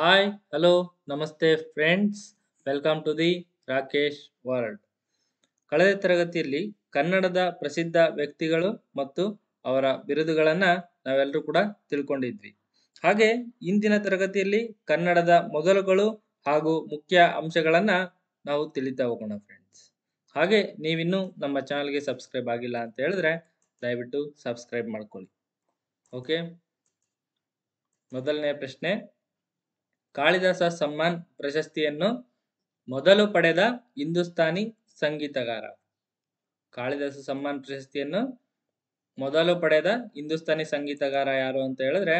Hi hello ನಮಸ್ತೆ friends welcome to the Rakesh world ಕಳೆದ ತರಗತಿಯಲ್ಲಿ ಕನ್ನಡದ ಪ್ರಸಿದ್ಧ ವ್ಯಕ್ತಿಗಳು ಮತ್ತು ಅವರ ಬಿರುದುಗಳನ್ನು ನಾವೆಲ್ಲರೂ ಕೂಡ ತಿಳ್ಕೊಂಡಿದ್ವಿ. ಹಾಗೆ ಇಂದಿನ ತರಗತಿಯಲ್ಲಿ ಕನ್ನಡದ ಮೊದಲುಗಳು ಹಾಗೂ ಮುಖ್ಯ ಅಂಶಗಳನ್ನು ನಾವು ತಿಳಿತಾ ಹೋಗೋಣ ಫ್ರೆಂಡ್ಸ್ ಹಾಗೆ ನೀವಿನ್ನೂ ನಮ್ಮ ಚಾನಲ್ಗೆ ಸಬ್ಸ್ಕ್ರೈಬ್ ಆಗಿಲ್ಲ ಅಂತ ಹೇಳಿದ್ರೆ ದಯವಿಟ್ಟು ಸಬ್ಸ್ಕ್ರೈಬ್ ಮಾಡ್ಕೊಳ್ಳಿ. ಓಕೆ ಮೊದಲನೇ ಪ್ರಶ್ನೆ. ಕಾಳಿದಾಸ ಸಮ್ಮಾನ್ ಪ್ರಶಸ್ತಿಯನ್ನು ಮೊದಲು ಪಡೆದ ಹಿಂದೂಸ್ತಾನಿ ಸಂಗೀತಗಾರ. ಕಾಳಿದಾಸ ಸಮ್ಮಾನ್ ಪ್ರಶಸ್ತಿಯನ್ನು ಮೊದಲು ಪಡೆದ ಹಿಂದೂಸ್ತಾನಿ ಸಂಗೀತಗಾರ ಯಾರು ಅಂತ ಹೇಳಿದ್ರೆ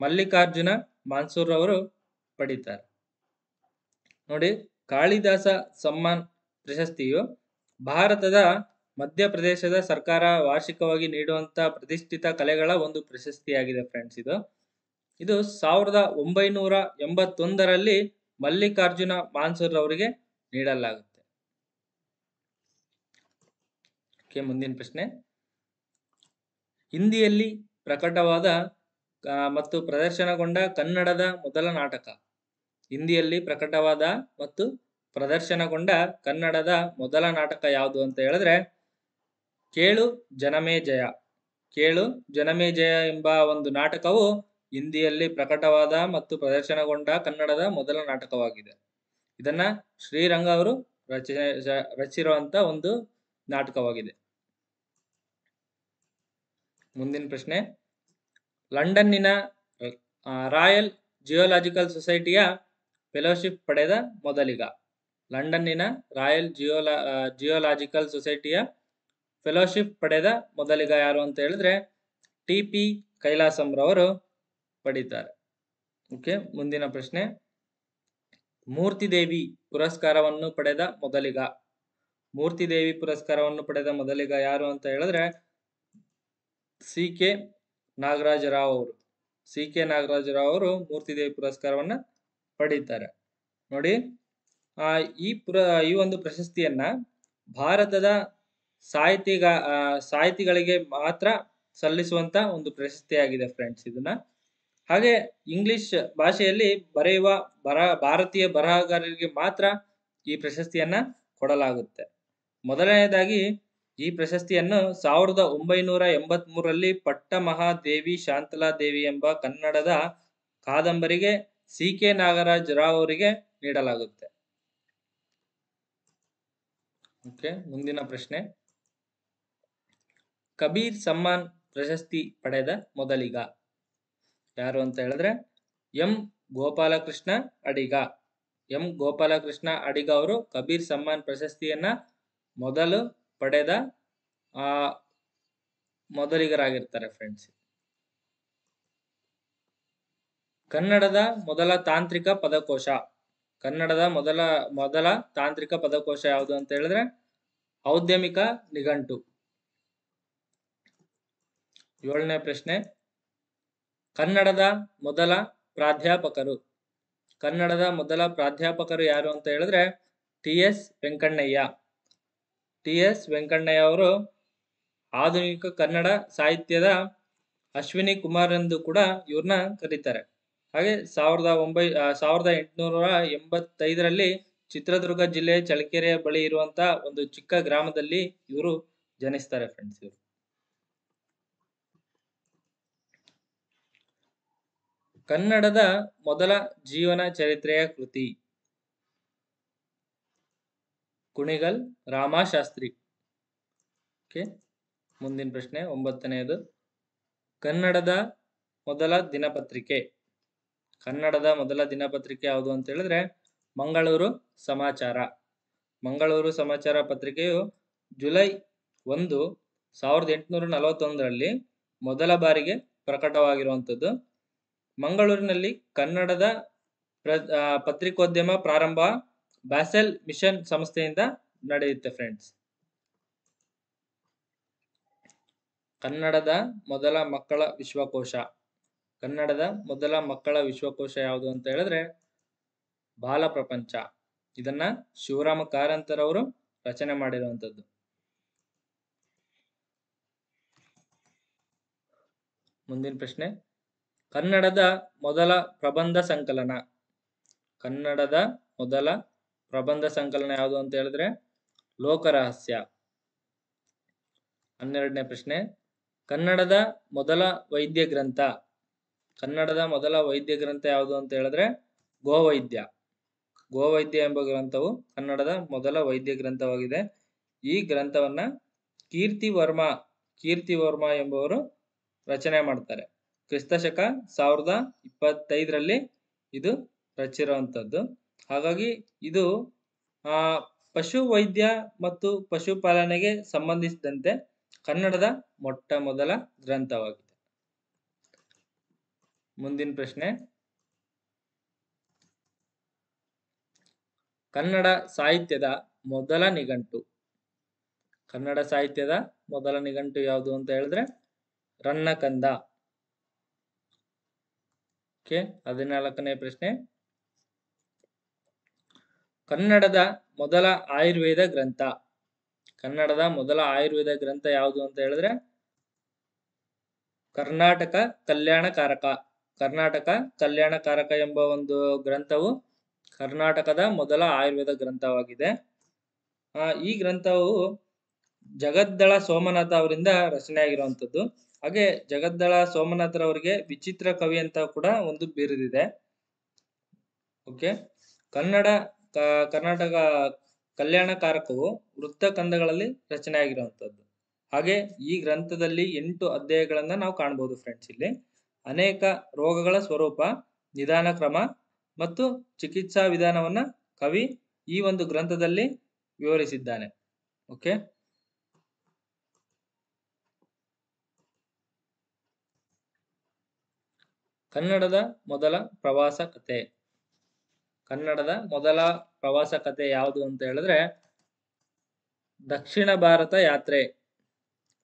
ಮಲ್ಲಿಕಾರ್ಜುನ ಮಾನ್ಸೂರ್ ಅವರು ಪಡಿತಾರೆ. ನೋಡಿ, ಕಾಳಿದಾಸ ಸಮ್ಮಾನ್ ಪ್ರಶಸ್ತಿಯು ಭಾರತದ ಮಧ್ಯಪ್ರದೇಶದ ಸರ್ಕಾರ ವಾರ್ಷಿಕವಾಗಿ ನೀಡುವಂತ ಪ್ರತಿಷ್ಠಿತ ಕಲೆಗಳ ಒಂದು ಪ್ರಶಸ್ತಿಯಾಗಿದೆ ಫ್ರೆಂಡ್ಸ್ ಇದು. ಇದು ಸಾವಿರದ ಒಂಬೈನೂರ ಎಂಬತ್ತೊಂದರಲ್ಲಿ ಮಲ್ಲಿಕಾರ್ಜುನ ಮಾನ್ಸೂರ್ ಅವರಿಗೆ ನೀಡಲಾಗುತ್ತೆ ಮುಂದಿನ ಪ್ರಶ್ನೆ. ಹಿಂದಿಯಲ್ಲಿ ಪ್ರಕಟವಾದ ಮತ್ತು ಪ್ರದರ್ಶನಗೊಂಡ ಕನ್ನಡದ ಮೊದಲ ನಾಟಕ. ಹಿಂದಿಯಲ್ಲಿ ಪ್ರಕಟವಾದ ಮತ್ತು ಪ್ರದರ್ಶನಗೊಂಡ ಕನ್ನಡದ ಮೊದಲ ನಾಟಕ ಯಾವುದು ಅಂತ ಹೇಳಿದ್ರೆ, ಕೇಳು ಜನಮೇ ಜಯ ಕೇಳು ಜನಮೇ ಜಯ ಎಂಬ ಒಂದು ನಾಟಕವು ಹಿಂದಿಯಲ್ಲಿ ಪ್ರಕಟವಾದ ಮತ್ತು ಪ್ರದರ್ಶನಗೊಂಡ ಕನ್ನಡದ ಮೊದಲ ನಾಟಕವಾಗಿದೆ. ಇದನ್ನ ಶ್ರೀರಂಗ ಅವರು ರಚ ಒಂದು ನಾಟಕವಾಗಿದೆ. ಮುಂದಿನ ಪ್ರಶ್ನೆ. ಲಂಡನ್ನಿನ ರಾಯಲ್ ಜಿಯೋಲಾಜಿಕಲ್ ಸೊಸೈಟಿಯ ಫೆಲೋಶಿಪ್ ಪಡೆದ ಮೊದಲಿಗ. ಲಂಡನ್ನಿನ ರಾಯಲ್ ಜಿಯೋಲಾ ಜಿಯೋಲಾಜಿಕಲ್ ಸೊಸೈಟಿಯ ಫೆಲೋಶಿಪ್ ಪಡೆದ ಮೊದಲಿಗ ಯಾರು ಅಂತ ಹೇಳಿದ್ರೆ, ಟಿ ಪಿ ಕೈಲಾಸಂರವರು ಪಡಿತಾರೆ. ಓಕೆ ಮುಂದಿನ ಪ್ರಶ್ನೆ. ಮೂರ್ತಿದೇವಿ ಪುರಸ್ಕಾರವನ್ನು ಪಡೆದ ಮೊದಲಿಗ. ಮೂರ್ತಿದೇವಿ ಪುರಸ್ಕಾರವನ್ನು ಪಡೆದ ಮೊದಲಿಗ ಯಾರು ಅಂತ ಹೇಳಿದ್ರೆ ಸಿ ಕೆ ನಾಗರಾಜರಾವ್ ಅವರು. ಸಿ ಕೆ ನಾಗರಾಜರಾವ್ ಅವರು ಮೂರ್ತಿದೇವಿ ಪುರಸ್ಕಾರವನ್ನ ಪಡೀತಾರೆ. ನೋಡಿ, ಆ, ಈ ಪುರ, ಈ ಒಂದು ಪ್ರಶಸ್ತಿಯನ್ನ ಭಾರತದ ಸಾಹಿತಿಗ ಸಾಹಿತಿಗಳಿಗೆ ಮಾತ್ರ ಸಲ್ಲಿಸುವಂತ ಒಂದು ಪ್ರಶಸ್ತಿಯಾಗಿದೆ ಫ್ರೆಂಡ್ಸ್ ಇದನ್ನ ಹಾಗೆ ಇಂಗ್ಲಿಷ್ ಭಾಷೆಯಲ್ಲಿ ಬರೆಯುವ ಬರ, ಭಾರತೀಯ ಬರಹಗಾರರಿಗೆ ಮಾತ್ರ ಈ ಪ್ರಶಸ್ತಿಯನ್ನ ಕೊಡಲಾಗುತ್ತೆ. ಮೊದಲನೆಯದಾಗಿ ಈ ಪ್ರಶಸ್ತಿಯನ್ನು ಸಾವಿರದ ಒಂಬೈನೂರ ಎಂಬತ್ ಮೂರರಲ್ಲಿ ಪಟ್ಟಮಹಾದೇವಿ ಶಾಂತಲಾದೇವಿ ಎಂಬ ಕನ್ನಡದ ಕಾದಂಬರಿಗೆ ಸಿ ಕೆ ನಾಗರಾಜ್ ರಾವ್ ಅವರಿಗೆ ನೀಡಲಾಗುತ್ತೆ. ಓಕೆ, ಮುಂದಿನ ಪ್ರಶ್ನೆ. ಕಬೀರ್ ಸಮ್ಮಾನ್ ಪ್ರಶಸ್ತಿ ಪಡೆದ ಮೊದಲಿಗ. ಯಾರು ಅಂತ ಹೇಳಿದ್ರೆ ಎಂ. ಗೋಪಾಲಕೃಷ್ಣ ಅಡಿಗ. ಎಂ. ಗೋಪಾಲಕೃಷ್ಣ ಅಡಿಗ ಅವರು ಕಬೀರ್ ಸಮ್ಮಾನ್ ಪ್ರಶಸ್ತಿಯನ್ನ ಮೊದಲು ಪಡೆದ, ಆ, ಮೊದಲಿಗರಾಗಿರ್ತಾರೆ ಫ್ರೆಂಡ್ಸ್ ಕನ್ನಡದ ಮೊದಲ ತಾಂತ್ರಿಕ ಪದಕೋಶ. ಕನ್ನಡದ ಮೊದಲ ಮೊದಲ ತಾಂತ್ರಿಕ ಪದಕೋಶ ಯಾವುದು ಅಂತ ಹೇಳಿದ್ರೆ ಔದ್ಯಮಿಕ ನಿಘಂಟು. ಏಳನೇ ಪ್ರಶ್ನೆ. ಕನ್ನಡದ ಮೊದಲ ಪ್ರಾಧ್ಯಾಪಕರು. ಕನ್ನಡದ ಮೊದಲ ಪ್ರಾಧ್ಯಾಪಕರು ಯಾರು ಅಂತ ಹೇಳಿದ್ರೆ T S Venkannaiah. T S Venkannaiah ಅವರು ಆಧುನಿಕ ಕನ್ನಡ ಸಾಹಿತ್ಯದ ಅಶ್ವಿನಿ ಕುಮಾರ್ ಎಂದು ಕೂಡ ಇವ್ರನ್ನ ಕರೀತಾರೆ. ಹಾಗೆ ಸಾವಿರದ ಒಂಬೈ ಸಾವಿರದ ಎಂಟುನೂರ ಎಂಬತ್ತೈದರಲ್ಲಿ ಚಿತ್ರದುರ್ಗ ಜಿಲ್ಲೆ ಚಳ್ಳಕೆರೆಯ ಬಳಿ ಇರುವಂತಹ ಒಂದು ಚಿಕ್ಕ ಗ್ರಾಮದಲ್ಲಿ ಇವರು ಜನಿಸ್ತಾರೆ ಫ್ರೆಂಡ್ಸ್ ಇವರು. ಕನ್ನಡದ ಮೊದಲ ಜೀವನ ಚರಿತ್ರೆಯ ಕೃತಿ. ಕುಣಿಗಲ್ ರಾಮಶಾಸ್ತ್ರಿ. ಓಕೆ, ಮುಂದಿನ ಪ್ರಶ್ನೆ, ಒಂಬತ್ತನೆಯದು. ಕನ್ನಡದ ಮೊದಲ ದಿನಪತ್ರಿಕೆ. ಕನ್ನಡದ ಮೊದಲ ದಿನಪತ್ರಿಕೆ ಯಾವುದು ಅಂತ ಹೇಳಿದ್ರೆ ಮಂಗಳೂರು ಸಮಾಚಾರ. ಮಂಗಳೂರು ಸಮಾಚಾರ ಪತ್ರಿಕೆಯು ಜುಲೈ ಒಂದು ಸಾವಿರದ ಎಂಟುನೂರ ನಲವತ್ತೊಂದರಲ್ಲಿ ಮೊದಲ ಬಾರಿಗೆ ಪ್ರಕಟವಾಗಿರುವಂಥದ್ದು. ಮಂಗಳೂರಿನಲ್ಲಿ ಕನ್ನಡದ ಪತ್ರಿಕೋದ್ಯಮ ಪ್ರಾರಂಭ ಬ್ಯಾಸೆಲ್ ಮಿಷನ್ ಸಂಸ್ಥೆಯಿಂದ ನಡೆಯುತ್ತೆ ಫ್ರೆಂಡ್ಸ್ ಕನ್ನಡದ ಮೊದಲ ಮಕ್ಕಳ ವಿಶ್ವಕೋಶ. ಕನ್ನಡದ ಮೊದಲ ಮಕ್ಕಳ ವಿಶ್ವಕೋಶ ಯಾವುದು ಅಂತ ಹೇಳಿದ್ರೆ ಬಾಲ ಪ್ರಪಂಚ. ಇದನ್ನ ಶಿವರಾಮ ಕಾರಂತರವರು ರಚನೆ ಮಾಡಿರುವಂತದ್ದು ಮುಂದಿನ ಪ್ರಶ್ನೆ. ಕನ್ನಡದ ಮೊದಲ ಪ್ರಬಂಧ ಸಂಕಲನ. ಕನ್ನಡದ ಮೊದಲ ಪ್ರಬಂಧ ಸಂಕಲನ ಯಾವುದು ಅಂತ ಹೇಳಿದ್ರೆ ಲೋಕರಹಸ್ಯ. ಹನ್ನೆರಡನೇ ಪ್ರಶ್ನೆ, ಕನ್ನಡದ ಮೊದಲ ವೈದ್ಯ ಗ್ರಂಥ. ಕನ್ನಡದ ಮೊದಲ ವೈದ್ಯ ಗ್ರಂಥ ಯಾವುದು ಅಂತ ಹೇಳಿದ್ರೆ ಗೋವೈದ್ಯ. ಗೋವೈದ್ಯ ಎಂಬ ಗ್ರಂಥವು ಕನ್ನಡದ ಮೊದಲ ವೈದ್ಯ ಗ್ರಂಥವಾಗಿದೆ. ಈ ಗ್ರಂಥವನ್ನ ಕೀರ್ತಿ ವರ್ಮ ಎಂಬುವರು ರಚನೆ ಮಾಡ್ತಾರೆ. ಕ್ರಿಸ್ತಶಕ ಸಾವಿರದ ಇಪ್ಪತ್ತೈದರಲ್ಲಿ ಇದು ರಚಿರುವಂಥದ್ದು. ಹಾಗಾಗಿ ಇದು, ಆ ಪಶು ವೈದ್ಯ ಮತ್ತು ಪಶುಪಾಲನೆಗೆ ಸಂಬಂಧಿಸಿದಂತೆ ಕನ್ನಡದ ಮೊಟ್ಟ ಮೊದಲ ಗ್ರಂಥವಾಗಿದೆ. ಮುಂದಿನ ಪ್ರಶ್ನೆ. ಕನ್ನಡ ಸಾಹಿತ್ಯದ ಮೊದಲ ನಿಘಂಟು. ಕನ್ನಡ ಸಾಹಿತ್ಯದ ಮೊದಲ ನಿಘಂಟು ಯಾವುದು ಅಂತ ಹೇಳಿದ್ರೆ, ರನ್ನಕಂದ. ಓಕೆ, ಹದಿನಾಲ್ಕನೇ ಪ್ರಶ್ನೆ. ಕನ್ನಡದ ಮೊದಲ ಆಯುರ್ವೇದ ಗ್ರಂಥ. ಕನ್ನಡದ ಮೊದಲ ಆಯುರ್ವೇದ ಗ್ರಂಥ ಯಾವುದು ಅಂತ ಹೇಳಿದ್ರೆ, ಕರ್ನಾಟಕ ಕಲ್ಯಾಣಕಾರಕ. ಕರ್ನಾಟಕ ಕಲ್ಯಾಣಕಾರಕ ಎಂಬ ಒಂದು ಗ್ರಂಥವು ಕರ್ನಾಟಕದ ಮೊದಲ ಆಯುರ್ವೇದ ಗ್ರಂಥವಾಗಿದೆ. ಈ ಗ್ರಂಥವು ಜಗದ್ದಳ ಸೋಮನಾಥ ಅವರಿಂದ ರಚನೆಯಾಗಿರುವಂಥದ್ದು. ಹಾಗೆ ಜಗದ್ದಳ ಸೋಮನಾಥರವರಿಗೆ ವಿಚಿತ್ರ ಕವಿ ಅಂತ ಕೂಡ ಒಂದು ಬಿರುದಿದೆ. ಓಕೆ. ಕನ್ನಡ ಕರ್ನಾಟಕ ಕರ್ನಾಟಕ ಕಲ್ಯಾಣಕಾರಕವು ವೃತ್ತ ಕಂದಗಳಲ್ಲಿ ರಚನೆಯಾಗಿರುವಂಥದ್ದು. ಹಾಗೆ ಈ ಗ್ರಂಥದಲ್ಲಿ ಎಂಟು ಅಧ್ಯಾಯಗಳನ್ನ ನಾವು ಕಾಣಬಹುದು ಫ್ರೆಂಡ್ಸ್ ಇಲ್ಲಿ. ಅನೇಕ ರೋಗಗಳ ಸ್ವರೂಪ, ನಿಧಾನ ಕ್ರಮ ಮತ್ತು ಚಿಕಿತ್ಸಾ ವಿಧಾನವನ್ನ ಕವಿ ಈ ಒಂದು ಗ್ರಂಥದಲ್ಲಿ ವಿವರಿಸಿದ್ದಾನೆ. ಓಕೆ. ಕನ್ನಡದ ಮೊದಲ ಪ್ರವಾಸ ಕತೆ ಕನ್ನಡದ ಮೊದಲ ಪ್ರವಾಸ ಕತೆ ಯಾವುದು ಅಂತ ಹೇಳಿದ್ರೆ, ದಕ್ಷಿಣ ಭಾರತ ಯಾತ್ರೆ.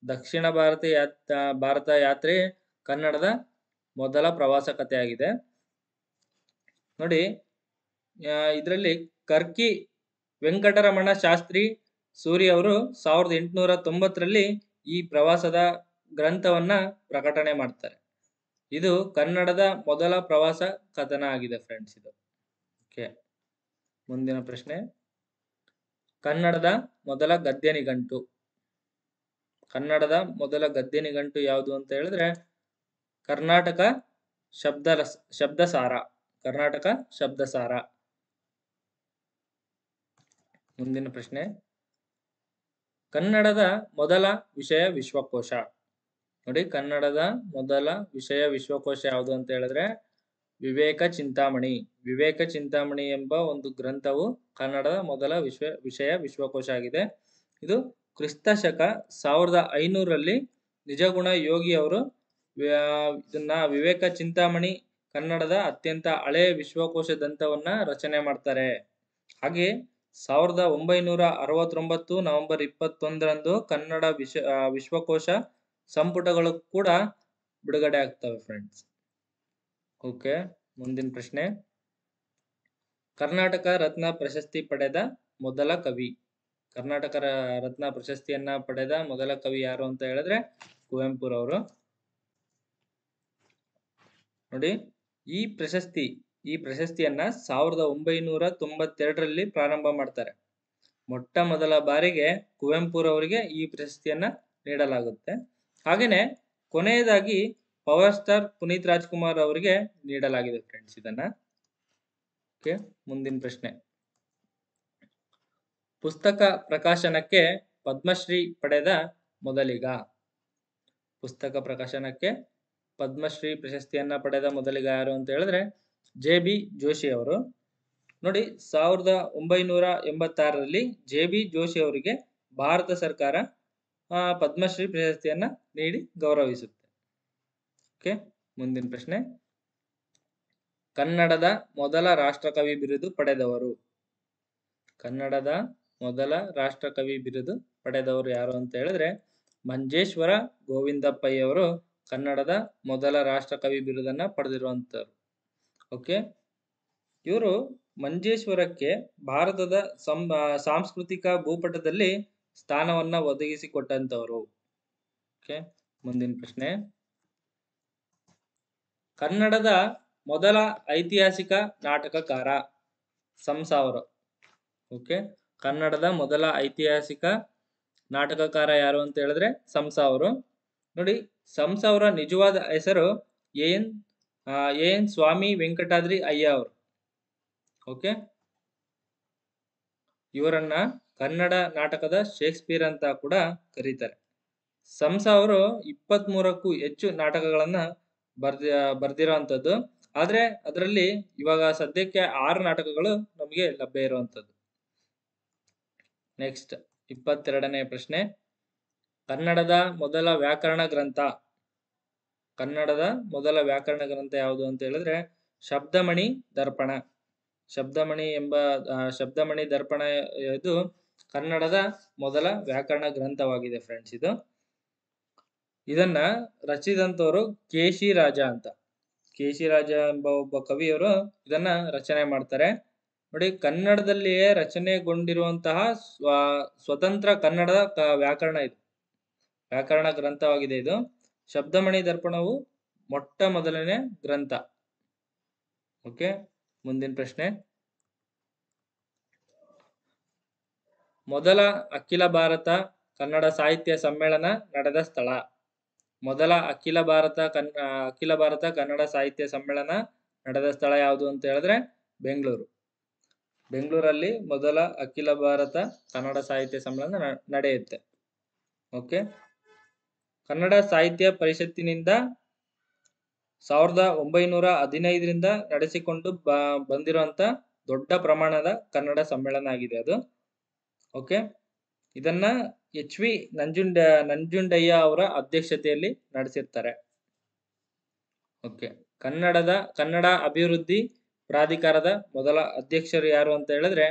ದಕ್ಷಿಣ ಭಾರತ ಯಾತ್, ಭಾರತ ಯಾತ್ರೆ ಕನ್ನಡದ ಮೊದಲ ಪ್ರವಾಸ ಕಥೆಯಾಗಿದೆ ನೋಡಿ ಇದರಲ್ಲಿ ಕರ್ಕಿ ವೆಂಕಟರಮಣ ಶಾಸ್ತ್ರಿ ಸೂರಿ ಅವರು ಸಾವಿರದ ಎಂಟುನೂರ ತೊಂಬತ್ತರಲ್ಲಿ ಈ ಪ್ರವಾಸದ ಗ್ರಂಥವನ್ನ ಪ್ರಕಟಣೆ ಮಾಡ್ತಾರೆ. ಇದು ಕನ್ನಡದ ಮೊದಲ ಪ್ರವಾಸ ಕಥನ ಆಗಿದೆ ಫ್ರೆಂಡ್ಸ್ ಇದು. ಓಕೆ ಮುಂದಿನ ಪ್ರಶ್ನೆ. ಕನ್ನಡದ ಮೊದಲ ಗದ್ಯ ನಿಘಂಟು ಕನ್ನಡದ ಮೊದಲ ಗದ್ಯ ನಿಘಂಟು ಯಾವುದು ಅಂತ ಹೇಳಿದ್ರೆ, ಕರ್ನಾಟಕ ಶಬ್ದ ಶಬ್ದಸಾರ. ಕರ್ನಾಟಕ ಶಬ್ದಸಾರ. ಮುಂದಿನ ಪ್ರಶ್ನೆ. ಕನ್ನಡದ ಮೊದಲ ವಿಷಯ ವಿಶ್ವಕೋಶ. ನೋಡಿ ಕನ್ನಡದ ಮೊದಲ ವಿಷಯ ವಿಶ್ವಕೋಶ ಯಾವುದು ಅಂತ ಹೇಳಿದ್ರೆ ವಿವೇಕ ಚಿಂತಾಮಣಿ. ವಿವೇಕ ಚಿಂತಾಮಣಿ ಎಂಬ ಒಂದು ಗ್ರಂಥವು ಕನ್ನಡದ ಮೊದಲ ವಿಶ್ವ ವಿಷಯ ವಿಶ್ವಕೋಶ ಆಗಿದೆ. ಇದು ಕ್ರಿಸ್ತ ಶಕ ಸಾವಿರದ ಐನೂರಲ್ಲಿ ನಿಜಗುಣ ಯೋಗಿ ಅವರು ಇದನ್ನ ವಿವೇಕ ಚಿಂತಾಮಣಿ ಕನ್ನಡದ ಅತ್ಯಂತ ಹಳೆಯ ವಿಶ್ವಕೋಶ ದಂತವನ್ನ ರಚನೆ ಮಾಡ್ತಾರೆ. ಹಾಗೆ ಸಾವಿರದ ಒಂಬೈನೂರ ಅರವತ್ತೊಂಬತ್ತು ನವೆಂಬರ್ ಇಪ್ಪತ್ತೊಂದರಂದು ಕನ್ನಡ ವಿಶ್ವ ವಿಶ್ವಕೋಶ ಸಂಪುಟಗಳು ಕೂಡ ಬಿಡುಗಡೆ ಆಗ್ತವೆ ಫ್ರೆಂಡ್ಸ್ ಓಕೆ ಮುಂದಿನ ಪ್ರಶ್ನೆ. ಕರ್ನಾಟಕ ರತ್ನ ಪ್ರಶಸ್ತಿ ಪಡೆದ ಮೊದಲ ಕವಿ. ಕರ್ನಾಟಕ ರತ್ನ ಪ್ರಶಸ್ತಿಯನ್ನ ಪಡೆದ ಮೊದಲ ಕವಿ ಯಾರು ಅಂತ ಹೇಳಿದ್ರೆ ಕುವೆಂಪುರವರು ನೋಡಿ, ಈ ಪ್ರಶಸ್ತಿ, ಈ ಪ್ರಶಸ್ತಿಯನ್ನ ಸಾವಿರದ ಒಂಬೈನೂರ ತೊಂಬತ್ತೆರಡರಲ್ಲಿ ಪ್ರಾರಂಭ ಮಾಡ್ತಾರೆ. ಮೊಟ್ಟ ಮೊದಲ ಬಾರಿಗೆ ಕುವೆಂಪುರವರಿಗೆ ಈ ಪ್ರಶಸ್ತಿಯನ್ನ ನೀಡಲಾಗುತ್ತೆ. ಹಾಗೇನೆ ಕೊನೆಯದಾಗಿ ಪವರ್ ಸ್ಟಾರ್ ಪುನೀತ್ ರಾಜ್ಕುಮಾರ್ ಅವರಿಗೆ ನೀಡಲಾಗಿದೆ ಫ್ರೆಂಡ್ಸ್ ಇದನ್ನ. ಓಕೆ, ಮುಂದಿನ ಪ್ರಶ್ನೆ. ಪುಸ್ತಕ ಪ್ರಕಾಶನಕ್ಕೆ ಪದ್ಮಶ್ರೀ ಪಡೆದ ಮೊದಲಿಗ? ಪುಸ್ತಕ ಪ್ರಕಾಶನಕ್ಕೆ ಪದ್ಮಶ್ರೀ ಪ್ರಶಸ್ತಿಯನ್ನ ಪಡೆದ ಮೊದಲಿಗ ಯಾರು ಅಂತ ಹೇಳಿದ್ರೆ ಜೆ ಬಿ ಜೋಶಿ ಅವರು. ನೋಡಿ, ಸಾವಿರದ ಒಂಬೈನೂರ ಎಂಬತ್ತಾರರಲ್ಲಿ ಜೆ ಬಿ ಜೋಶಿ ಅವರಿಗೆ ಭಾರತ ಸರ್ಕಾರ ಪದ್ಮಶ್ರೀ ಪ್ರಶಸ್ತಿಯನ್ನ ನೀಡಿ ಗೌರವಿಸುತ್ತೆ. ಓಕೆ, ಮುಂದಿನ ಪ್ರಶ್ನೆ. ಕನ್ನಡದ ಮೊದಲ ರಾಷ್ಟ್ರಕವಿ ಬಿರುದು ಪಡೆದವರು. ಕನ್ನಡದ ಮೊದಲ ರಾಷ್ಟ್ರಕವಿ ಬಿರುದು ಪಡೆದವರು ಯಾರು ಅಂತ ಹೇಳಿದ್ರೆ, ಮಂಜೇಶ್ವರ ಗೋವಿಂದಪ್ಪಯ್ಯವರು ಕನ್ನಡದ ಮೊದಲ ರಾಷ್ಟ್ರಕವಿ ಬಿರುದನ್ನ ಪಡೆದಿರುವಂತವ್ರು ಓಕೆ, ಇವರು ಮಂಜೇಶ್ವರಕ್ಕೆ ಭಾರತದ ಸಂ ಸಾಂಸ್ಕೃತಿಕ ಭೂಪಟದಲ್ಲಿ ಸ್ಥಾನವನ್ನ ಒದಗಿಸಿಕೊಟ್ಟಂತವರು. ಓಕೆ ಮುಂದಿನ ಪ್ರಶ್ನೆ. ಕನ್ನಡದ ಮೊದಲ ಐತಿಹಾಸಿಕ ನಾಟಕಕಾರ ಸಂಸಾವರ ಓಕೆ ಕನ್ನಡದ ಮೊದಲ ಐತಿಹಾಸಿಕ ನಾಟಕಕಾರ ಯಾರು ಅಂತ ಹೇಳಿದ್ರೆ ಸಂಸಾವರು ನೋಡಿ ಸಂಸಾವರ ನಿಜವಾದ ಹೆಸರು ಎನ್ ಎನ್ ಸ್ವಾಮಿ ವೆಂಕಟಾದ್ರಿ ಅಯ್ಯ ಅವರು. ಓಕೆ ಇವರನ್ನ ಕನ್ನಡ ನಾಟಕದ ಶೇಕ್ಸ್ಪಿಯರ್ ಅಂತ ಕೂಡ ಕರೀತಾರೆ. ಸಂಸ ಅವರು ಇಪ್ಪತ್ತ್ ಮೂರಕ್ಕೂ ಹೆಚ್ಚು ನಾಟಕಗಳನ್ನ ಬರ್ದಿ ಬರ್ದಿರೋವಂಥದ್ದು ಆದ್ರೆ ಅದರಲ್ಲಿ ಇವಾಗ ಸದ್ಯಕ್ಕೆ ಆರು ನಾಟಕಗಳು ನಮಗೆ ಲಭ್ಯ ಇರುವಂಥದ್ದು ನೆಕ್ಸ್ಟ್ ಇಪ್ಪತ್ತೆರಡನೇ ಪ್ರಶ್ನೆ. ಕನ್ನಡದ ಮೊದಲ ವ್ಯಾಕರಣ ಗ್ರಂಥ. ಕನ್ನಡದ ಮೊದಲ ವ್ಯಾಕರಣ ಗ್ರಂಥ ಯಾವುದು ಅಂತ ಹೇಳಿದ್ರೆ ಶಬ್ದಮಣಿ ದರ್ಪಣ. ಶಬ್ದಮಣಿ ಎಂಬ ಶಬ್ದಮಣಿ ದರ್ಪಣ ಇದು ಕನ್ನಡದ ಮೊದಲ ವ್ಯಾಕರಣ ಗ್ರಂಥವಾಗಿದೆ ಫ್ರೆಂಡ್ಸ್ ಇದು. ಇದನ್ನ ರಚಿಸಿದಂತವರು ಕೇಶಿ ರಾಜ ಅಂತ. ಕೇಶಿ ರಾಜ ಎಂಬ ಒಬ್ಬ ಕವಿಯವರು ಇದನ್ನ ರಚನೆ ಮಾಡ್ತಾರೆ. ನೋಡಿ, ಕನ್ನಡದಲ್ಲಿಯೇ ರಚನೆಗೊಂಡಿರುವಂತಹ ಸ್ವ, ಸ್ವತಂತ್ರ ಕನ್ನಡದ ವ್ಯಾಕರಣ ಇದು. ವ್ಯಾಕರಣ ಗ್ರಂಥವಾಗಿದೆ ಇದು. ಶಬ್ದಮಣಿ ದರ್ಪಣವು ಮೊಟ್ಟ ಮೊದಲನೇ ಗ್ರಂಥ. ಓಕೆ ಮುಂದಿನ ಪ್ರಶ್ನೆ. ಮೊದಲ ಅಖಿಲ ಭಾರತ ಕನ್ನಡ ಸಾಹಿತ್ಯ ಸಮ್ಮೇಳನ ನಡೆದ ಸ್ಥಳ. ಮೊದಲ ಅಖಿಲ ಭಾರತ ಕನ್ ಅಖಿಲ ಭಾರತ ಕನ್ನಡ ಸಾಹಿತ್ಯ ಸಮ್ಮೇಳನ ನಡೆದ ಸ್ಥಳ ಯಾವುದು ಅಂತ ಹೇಳಿದ್ರೆ ಬೆಂಗಳೂರು. ಬೆಂಗಳೂರಲ್ಲಿ ಮೊದಲ ಅಖಿಲ ಭಾರತ ಕನ್ನಡ ಸಾಹಿತ್ಯ ಸಮ್ಮೇಳನ ನಡೆಯುತ್ತೆ. ಓಕೆ? ಕನ್ನಡ ಸಾಹಿತ್ಯ ಪರಿಷತ್ತಿನಿಂದ ಸಾವಿರದ ಒಂಬೈನೂರ ಹದಿನೈದರಿಂದ ನಡೆಸಿಕೊಂಡು ಬ, ಬಂದಿರುವಂತ ದೊಡ್ಡ ಪ್ರಮಾಣದ ಕನ್ನಡ ಸಮ್ಮೇಳನ ಆಗಿದೆ ಅದು. ಓಕೆ ಇದನ್ನ ಎಚ್ ವಿ ನಂಜುಂಡ, ನಂಜುಂಡಯ್ಯ ಅವರ ಅಧ್ಯಕ್ಷತೆಯಲ್ಲಿ ನಡೆಸಿರ್ತಾರೆ. ಓಕೆ ಕನ್ನಡದ, ಕನ್ನಡ ಅಭಿವೃದ್ಧಿ ಪ್ರಾಧಿಕಾರದ ಮೊದಲ ಅಧ್ಯಕ್ಷರು ಯಾರು ಅಂತ ಹೇಳಿದ್ರೆ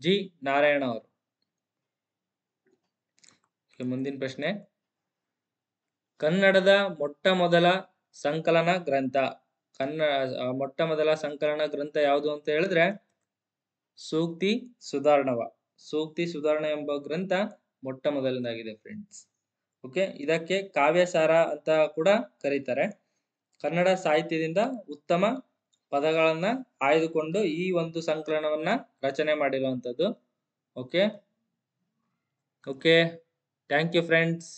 ಜಿ ನಾರಾಯಣ ಅವರು. ಮುಂದಿನ ಪ್ರಶ್ನೆ. ಕನ್ನಡದ ಮೊಟ್ಟ ಮೊದಲ ಸಂಕಲನ ಗ್ರಂಥ, ಕನ್ನ ಮೊಟ್ಟ ಮೊದಲ ಸಂಕಲನ ಗ್ರಂಥ ಯಾವುದು ಅಂತ ಹೇಳಿದ್ರೆ ಸೂಕ್ತಿ ಸುಧಾರಣವ. ಸೂಕ್ತಿ ಸುಧಾರಣೆ ಎಂಬ ಗ್ರಂಥ ಮೊಟ್ಟ ಮೊದಲನೇದಾಗಿದೆ ಫ್ರೆಂಡ್ಸ್ ಓಕೆ ಇದಕ್ಕೆ ಕಾವ್ಯಸಾರ ಅಂತ ಕೂಡ ಕರೀತಾರೆ. ಕನ್ನಡ ಸಾಹಿತ್ಯದಿಂದ ಉತ್ತಮ ಪದಗಳನ್ನ ಆಯ್ದುಕೊಂಡು ಈ ಒಂದು ಸಂಕಲನವನ್ನ ರಚನೆ ಮಾಡಿರುವಂತದ್ದು okay okay thank you friends